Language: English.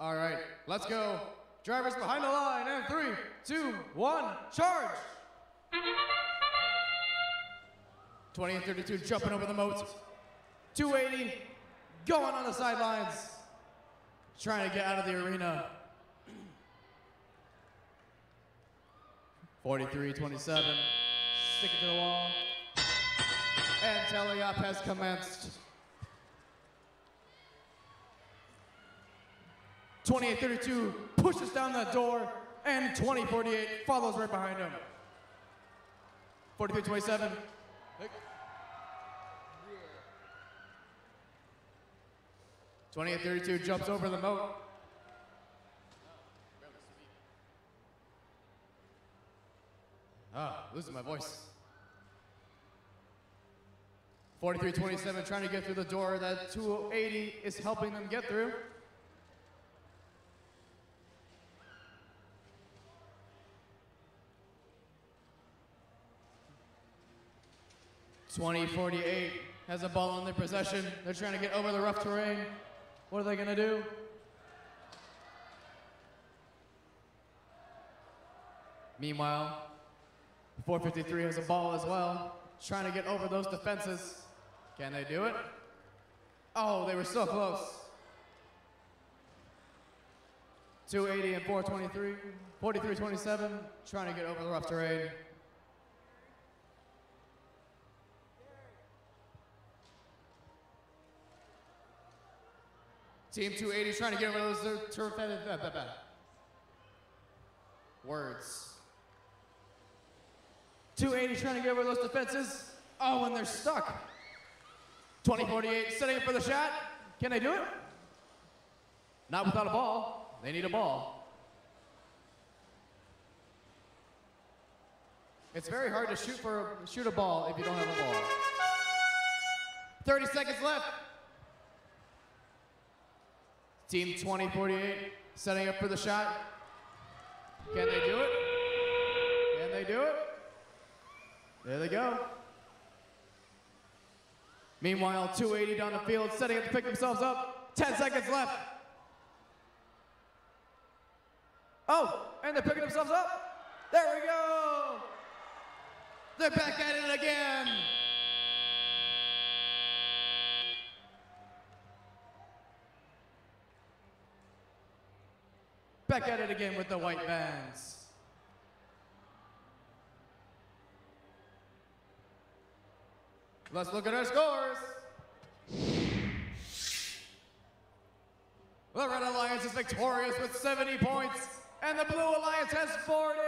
All right, let's go. Drivers behind the line, and three, two, one, charge! 20 and 32 jumping over the moat. 280 going on the sidelines, trying to get out of the arena. 43 27, sticking to the wall. And teleop has commenced. 28-32 pushes down that door, and 20-48 follows right behind him. 43-27. Twenty-eight thirty-two jumps over the moat. Ah, losing my voice. 43-27 trying to get through the door that 280 is helping them get through. Twenty forty-eight has a ball in their possession. They're trying to get over the rough terrain. What are they gonna do? Meanwhile, 453 has a ball as well, trying to get over those defenses. Can they do it? Oh, they were so close. 280 and 423, 43-27, trying to get over the rough terrain. Team 280 trying to get over those turf words. 280 trying to get over those defenses. Oh, and they're stuck. 2048 setting up for the shot. Can they do it? Not without a ball. They need a ball. It's very hard to shoot for shoot a ball if you don't have a ball. 30 seconds left. Team 2048 setting up for the shot. Can they do it? Can they do it? There they go. Meanwhile, 280 down the field, setting up to pick themselves up. 10 seconds left. Oh, and they're picking themselves up. There we go. They're back at it again. Back at it again with the white Vans. Let's look at our scores. The Red Alliance is victorious with 70 points, and the Blue Alliance has 40.